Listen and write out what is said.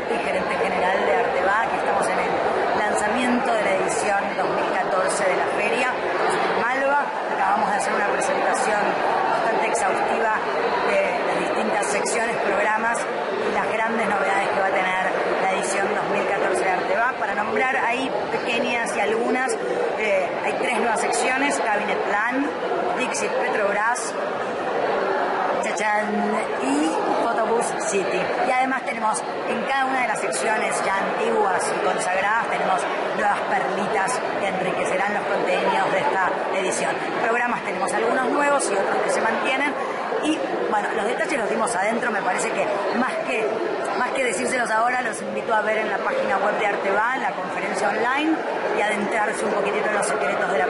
Arte y gerente general de Arteba, que estamos en el lanzamiento de la edición 2014 de la feria Malva. Acabamos de hacer una presentación bastante exhaustiva de las distintas secciones, programas y las grandes novedades que va a tener la edición 2014 de Arteba. Para nombrar ahí pequeñas y algunas, eh, hay tres nuevas secciones, Cabinet Plan, Dixit Petrobras, Chachán y City. Y además tenemos en cada una de las secciones ya antiguas y consagradas, tenemos nuevas perlitas que enriquecerán los contenidos de esta edición. Programas tenemos algunos nuevos y otros que se mantienen. Y bueno, los detalles los dimos adentro, me parece que más que más que decírselos ahora, los invito a ver en la página web de Arteba, la conferencia online, y adentrarse un poquitito en los secretos de la